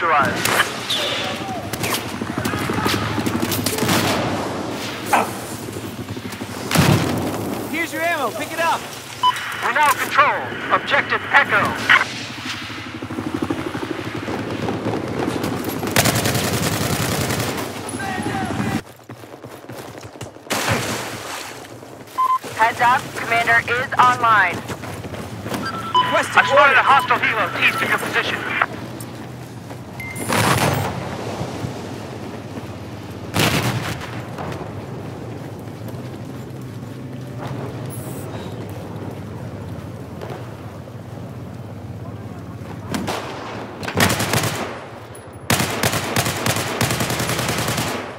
neutralized. Here's your ammo. Pick it up. We're now control Objective Echo. Heads up, Commander is online. Requesting I've spotted a hostile helo east of your position.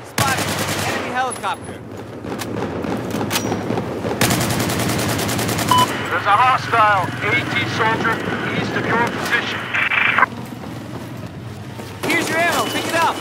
Spotted. Enemy helicopter. There's a hostile AT soldier east of your position. Here's your ammo. Pick it up.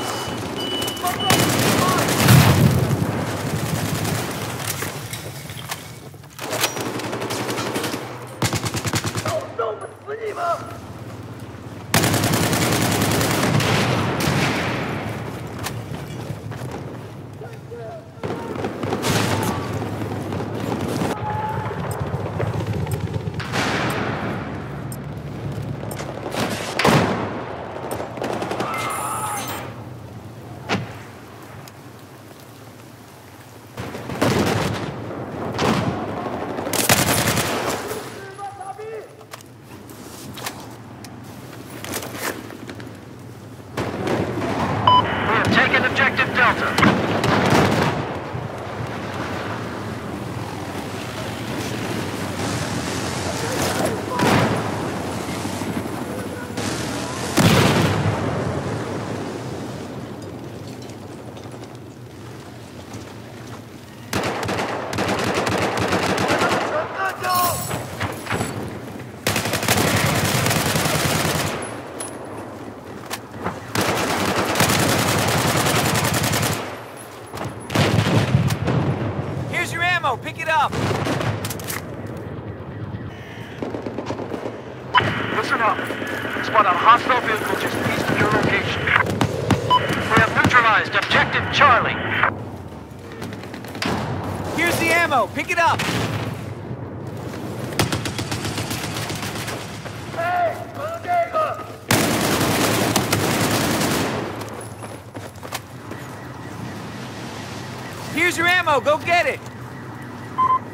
We have taken Objective Delta. Here's your ammo. Pick it up. Listen up. Spot a hostile vehicle just east of your location. We have neutralized Objective Charlie. Here's the ammo. Pick it up. Hey, blue game! Here's your ammo. Go get it.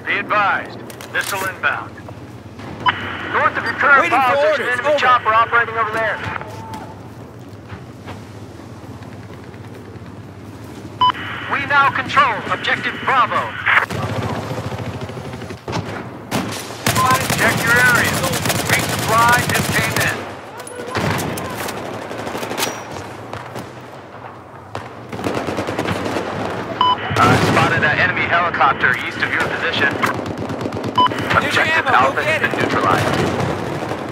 Be advised. Missile inbound. North of your current Waiting for position, orders. enemy Over. chopper operating over there. We now control Objective Bravo. Check your area. Resupply just came in. Uh, spotted an enemy helicopter east of your position. Here's your Objective ammo. Go Alpha get has been neutralized.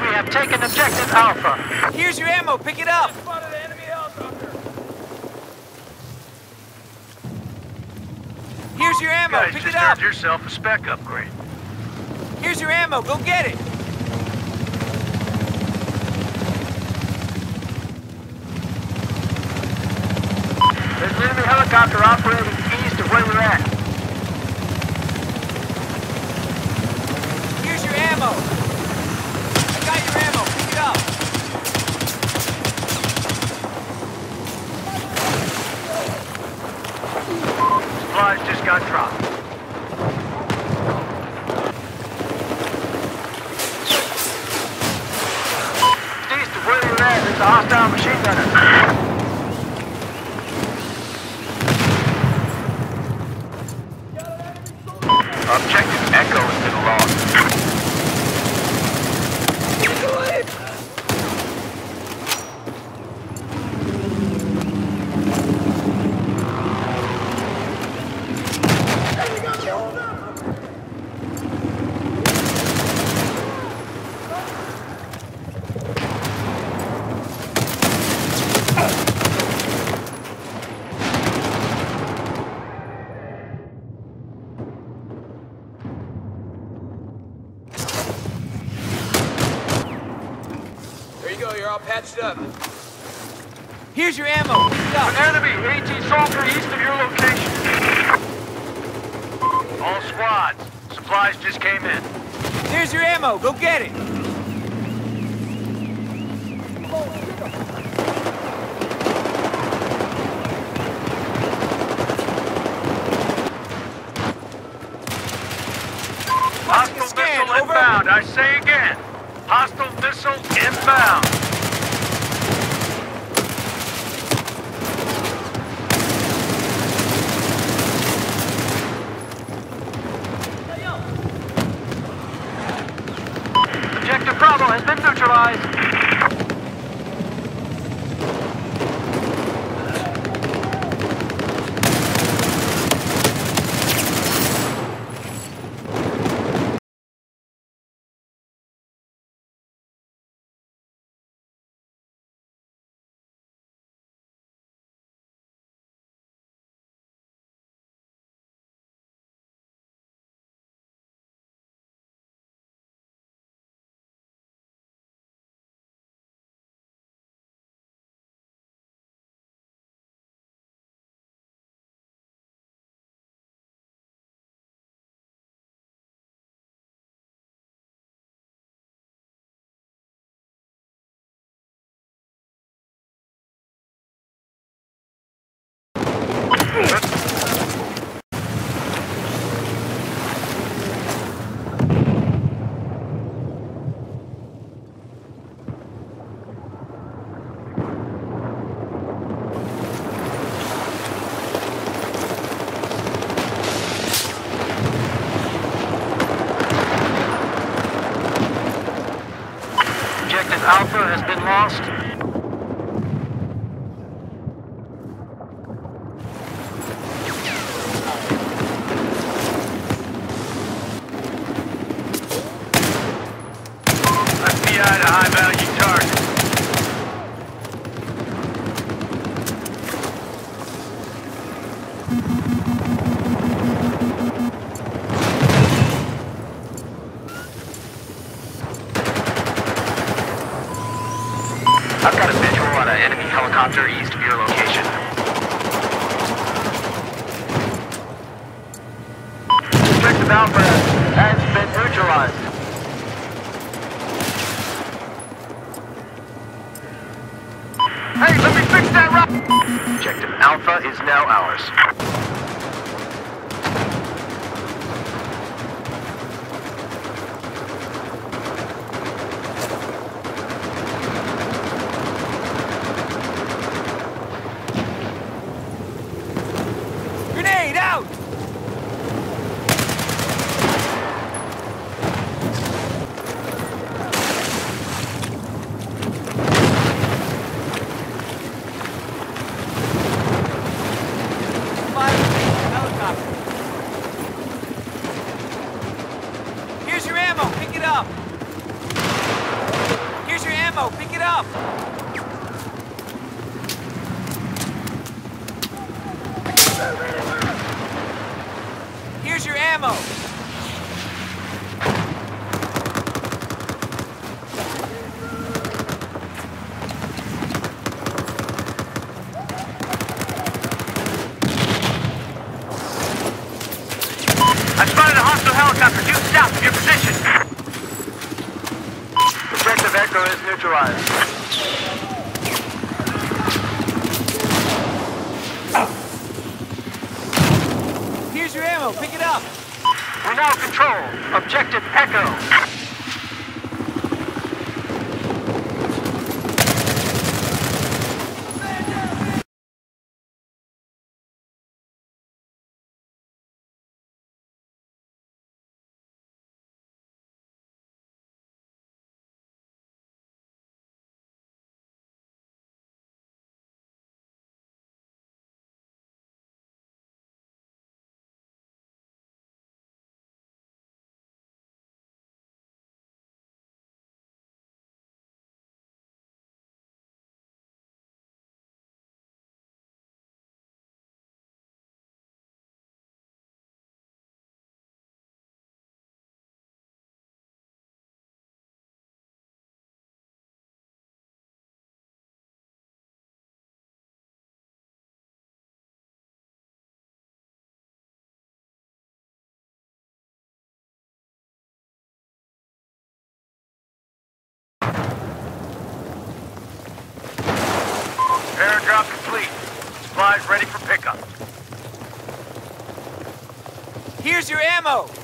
We have taken Objective Alpha. Here's your ammo. Pick it up. Here's your ammo. Guys Pick it up. yourself a spec upgrade. Here's your ammo. Go get it. Enemy helicopter operating east of where we're at. Here's your ammo. I got your ammo. Pick it up. Supplies just got dropped. East of where we're at, there's a hostile machine gunner. Objective Echo has been lost. Patched up. Here's your ammo. Pick up. An enemy, AT soldier east of your location. All squads. Supplies just came in. There's your ammo. Go get it. Hostile scan, missile over. inbound. I say again. Hostile missile inbound. Objective Bravo has been neutralized. Alpha has been lost. I've got a visual on an enemy helicopter east of your location. Objective Alpha has been neutralized. Hey, let me fix that rock! Objective Alpha is now ours. Grenade out. Fire helicopter. Here's your ammo. Pick it up. Here's your ammo. Pick it up. Here's your ammo. I spotted a hostile helicopter due south of your position. Objective Echo is neutralized. Here's your ammo. Pick it up. We now control Objective Echo. Here's your ammo.